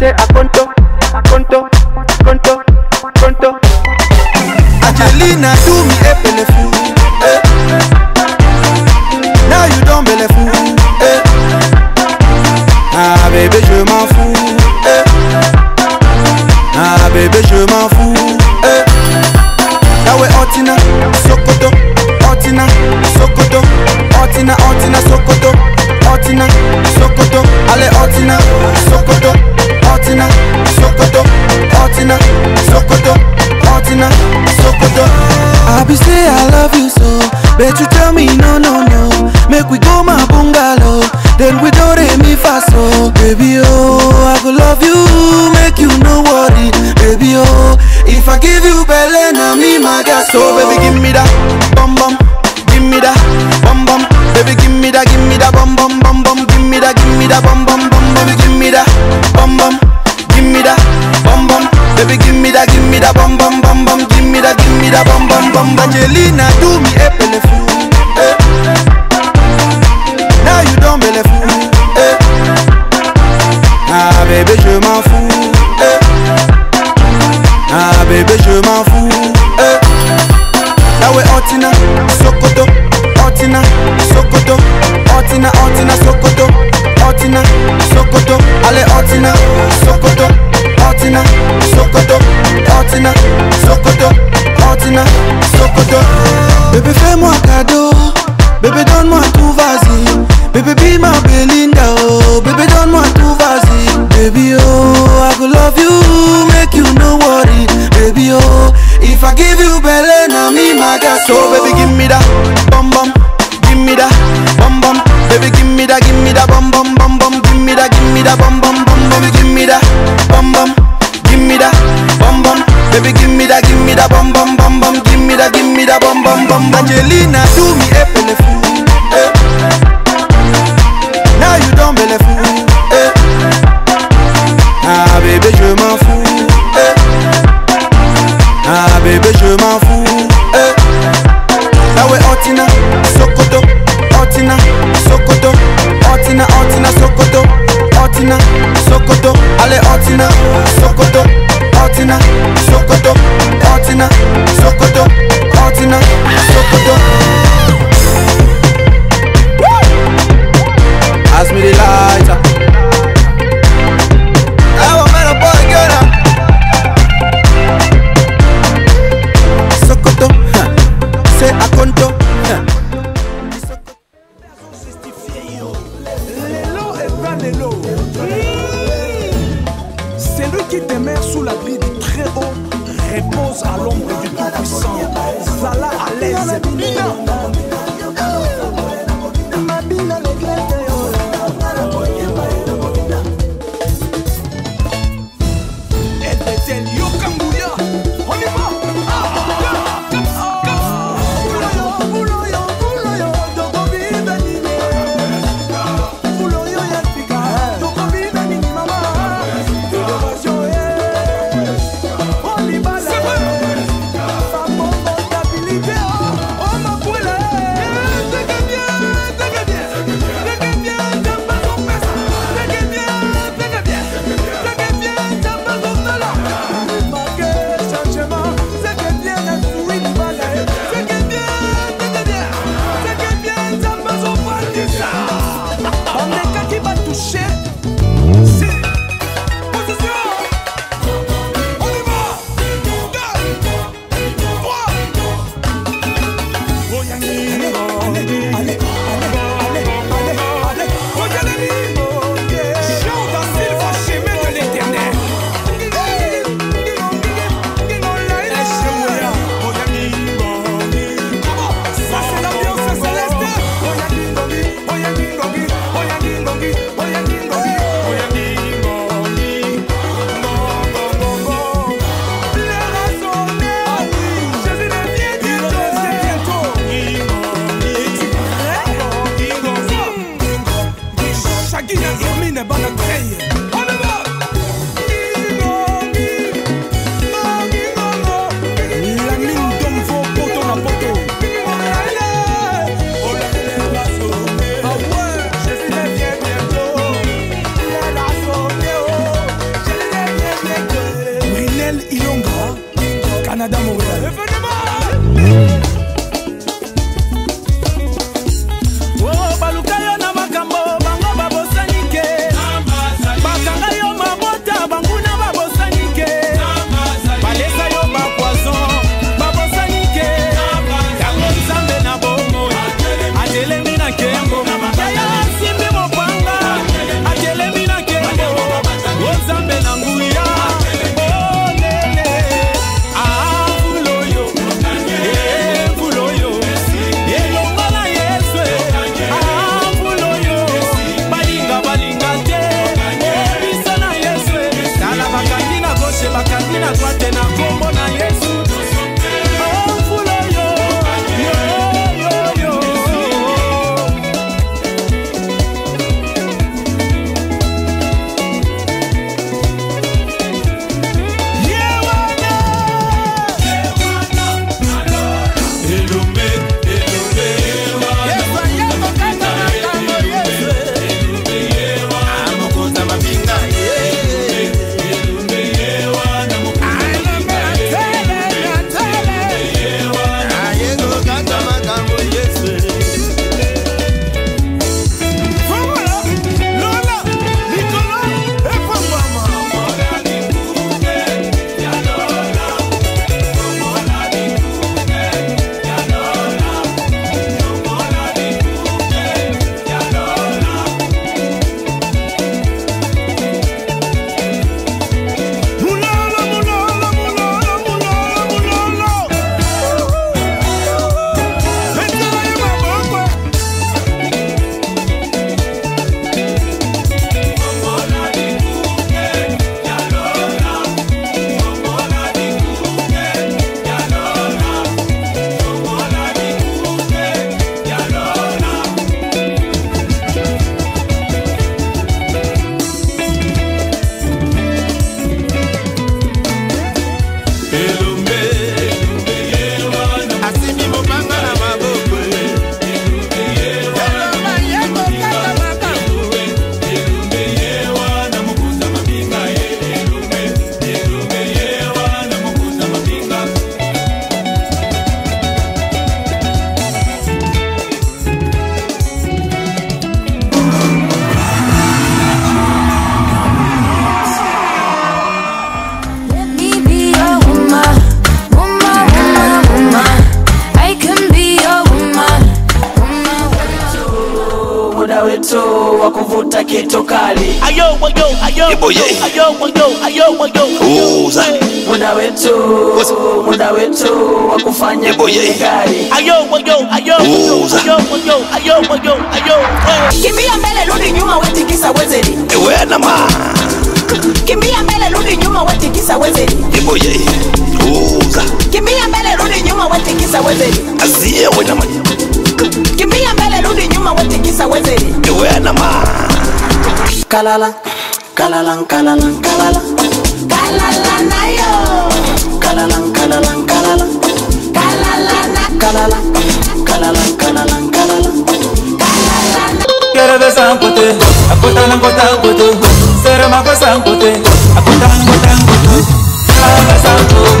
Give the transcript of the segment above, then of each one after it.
Say Akonto, Akonto, Akonto, Akonto. Angelina do me a belle Sokoto, Otina, Sokoto. I be say I love you so, but you tell me no no no. Make we go my bungalow, then we do re mi fa so. Baby oh, I go love you, make you no worry. Baby oh, if I give you belly, na me my gas. So baby give me that bum bum, give me that bum bum. Baby give me that, give me that bum bum bum bum. Give me that, give me that bum bum bum. Baby give me that bum bum, Baby give me that, give me that bum bum bum bum. Give me that, give me that bum bum bum. Angelina do me a bébé donne-moi tout vas-y, bébé be ma Belinda oh, bébé donne-moi tout vas-y, baby oh, I go love you, make you no worry, baby oh, if I give you belly, now me my gas, so baby give me that, bum bum, give me that, bum bum, baby give me that, give me that, bum bum bum bum, give me that, give me that, bum bum bum, baby give me that, bum bum, give me that, bum bum, baby give me that, give me that, bum bum me that, give me that, bum bum bum. Angelina do me a oye uza. Muda wetu muda wetu wa kufanya boye. uza. kimbia mbele rudi nyuma wetikisa wezeri ewe na ma kimbia mbele rudi nyuma wetikisa wezeri boye. Uza. Kimbia mbele rudi nyuma wetikisa wezeri azie wena ma kimbia mbele rudi nyuma wetikisa wezeri ewe na ma kalala. kalalang kalalang kalalang. Kalalang na yo kalalang kalalang kalalang. Kalalang na kalalang kalalang kalalang kalalang. Kalalang kalalang kalalang lang kalalang kalalang kalalang kalalang kalalang kalalang lang kalalang kalalang kalalang sangkote.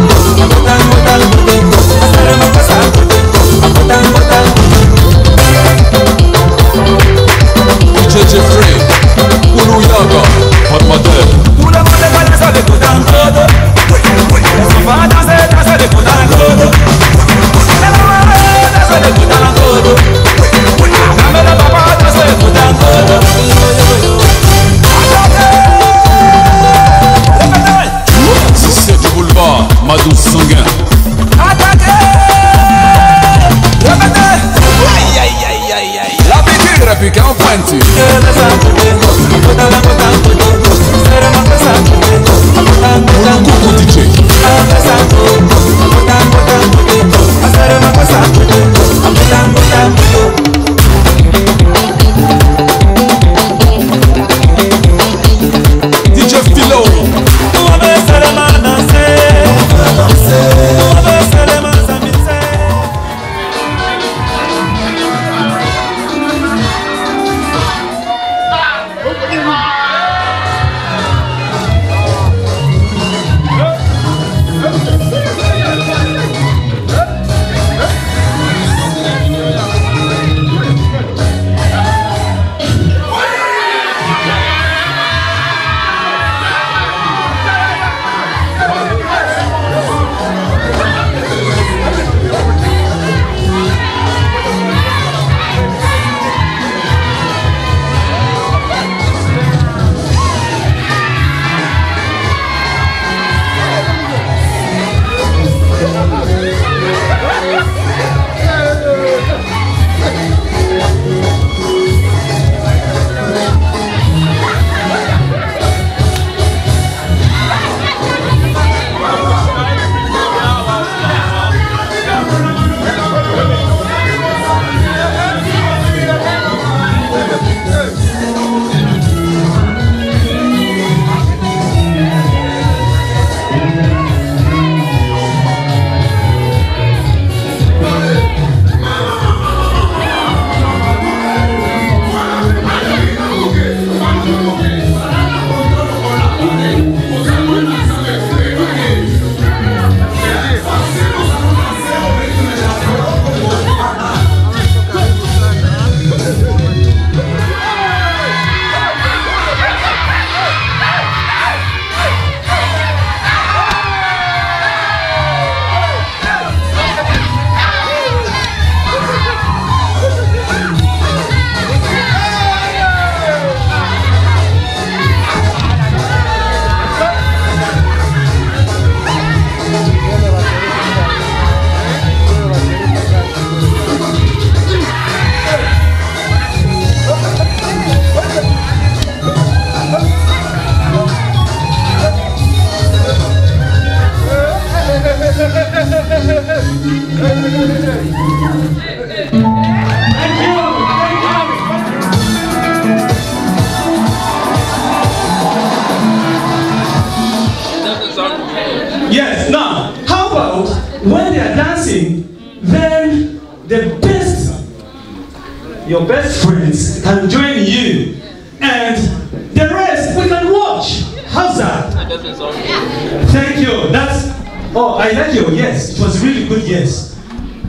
Go. Yes, now, how about when they are dancing, then the best, your best friends can join you, and the rest we can watch. How's that? Thank you. That's, oh, I like you. Yes, it was really good. Yes.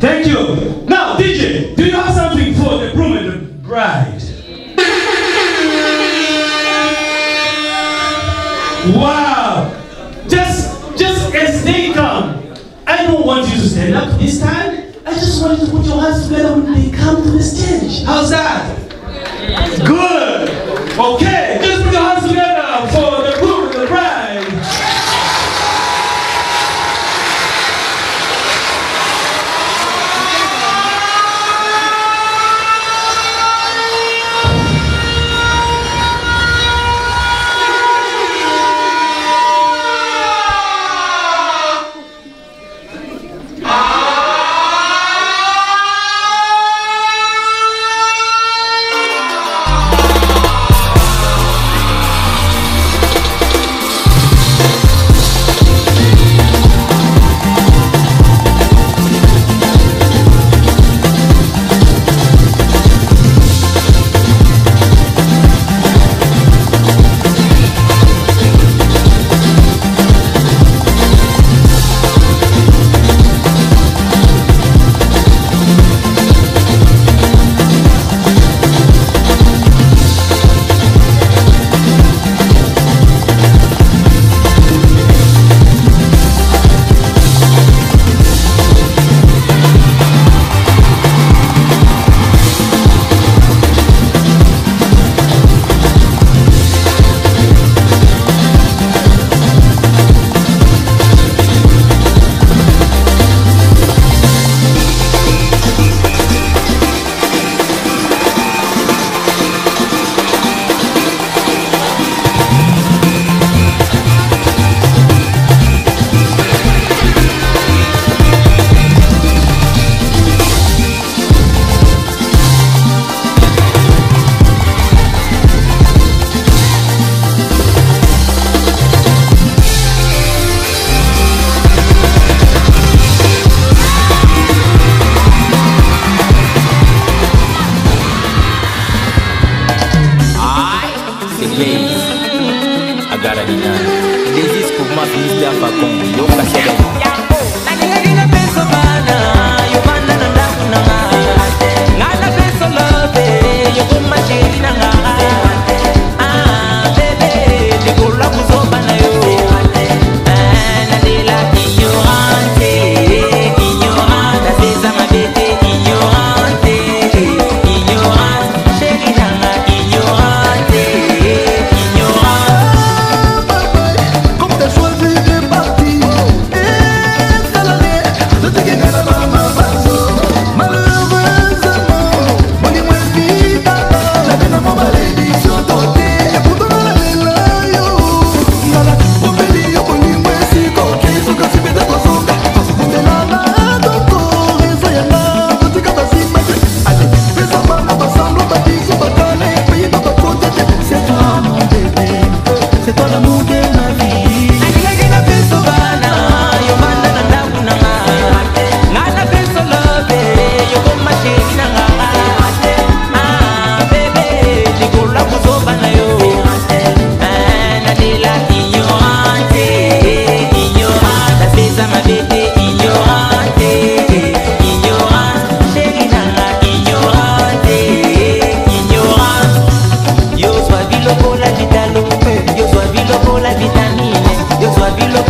Thank you. Now, DJ, do you have something for the groom and the bride? Wow! Just, just as they come. I don't want you to stand up this time. I just want you to put your hands together when they come to the stage. How's that? Good. Okay, just put your hands together for the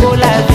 cola